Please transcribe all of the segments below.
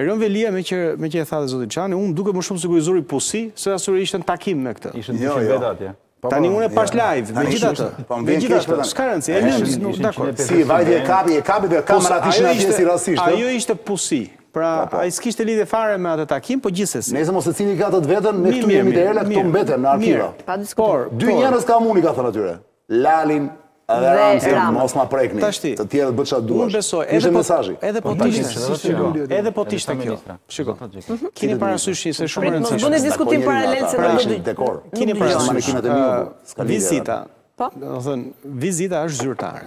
Erion Veliaj meqë meqë e tha dhe zoti Çani, mua më duket më shumë sikur i zuri pusi, se ai s'ishte në takim me këtë. Ishte jo, jo. atje. Po, Tani po, unë e pashë live, megjithatë. Po më vjen keq për S'ka rëndësi, e lëmë nuk dakor. Si vajti e kapi, e kapi dhe kamera që ishte atje si rastësisht. Ajo ishte pusi. Pra, po, po. ai s'kishte lidhje fare me atë takim, po gjithsesi. Nejse, secili ka të vetën, ne këtu jemi të ela këtu mbeten në arkiva. Por, dy njerëz ka muni ka thënë atyre. Lalin dhe Ramzin, mos ma prekni. Tashti. Të tjerët bëj çfarë të duash. Unë besoj, edhe po mesazhi. Edhe po t'ishte, edhe po t'ishte kjo. Shiko. Kini parasysh se është shumë e rëndësishme. Mos bëni diskutim paralel se do të. Dakor. Kini parasysh makinat e mia. Vizita. Po. Do të thënë, vizita është zyrtare.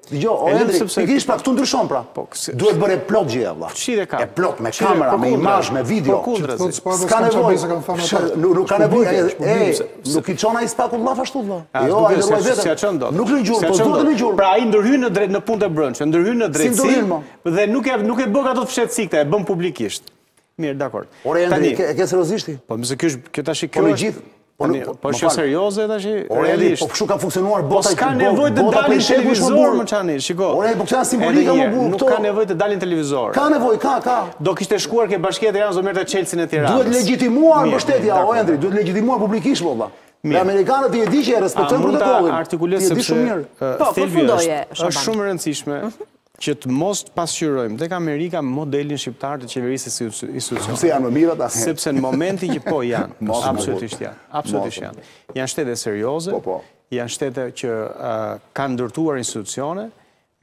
Jo, o Endri, sepse... pikërisht pra këtu ndryshon pra. Po, kësi... Duhet bërë e plot gjë, vëlla. Çfarë ka. E plot me Qire, kamera, me imazh, me video. Po kundra. S'ka nevojë. Nuk nuk ka nevojë. E, nuk i çon ai SPAK-ut llaf ashtu vëlla. Jo, ai del vetë. Si dot. Nuk lë gjurmë, po duhet lënë gjurmë. Pra ai ndërhyn në drejt në punët e brendshme, ndërhyn në drejtësi. Si ndërhyn më? Dhe nuk e nuk e bën këto të fshehta sikurse, e bën publikisht. Mirë, dakor. Ore, Endri, e ke seriozisht ti? Po, mëse kjo është, kjo tashi kjo po, është... Po, po, po është serioze tashi realisht. Po kështu ka funksionuar po, bota. Po s'ka nevojë të dalë në televizor more Çani, shiko. Ore, po këto simbolika more burrë këto. Nuk ka nevojë të dalë në televizor. Ka nevojë, ka, ka. Do kishte shkuar ke bashkia e Tiranës dhe merrte çelësin e Tiranës. Duhet legjitimuar mbështetja o Endri, duhet legjitimuar publikisht vëlla. Dhe amerikanët ti e di që e respektojnë protokollin. A mund ta artikuloj sepse thelbi është shumë i rëndësishëm. Mhm. Që të mos të pasqyrojmë tek Amerika modelin shqiptar të qeverisjes së institucioneve. Sepse janë më mirë ata. Sepse në momentin që po janë, absolutisht janë, absolutisht janë. Janë shtete serioze, janë shtete që kanë ndërtuar institucione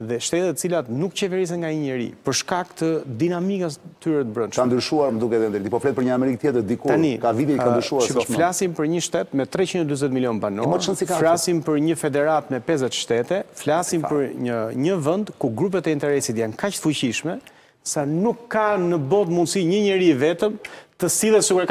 dhe shtete të cilat nuk qeverisen nga një njeri, për shkak të dinamikës së tyre të brendshme. Ka ndryshuar më duket Endri, ti po flet për një Amerikë tjetër dikur, ka vite që ka ndryshuar s'është më. Tani, që po flasim për një shtet me treqind e dyzet milionë banorë, flasim për një federatë me pesëdhjetë shtete, Flasim për një një vend ku grupet e interesit janë kaq të fuqishme sa nuk ka në botë mundësi një njeri i vetëm të sillet sikur e ka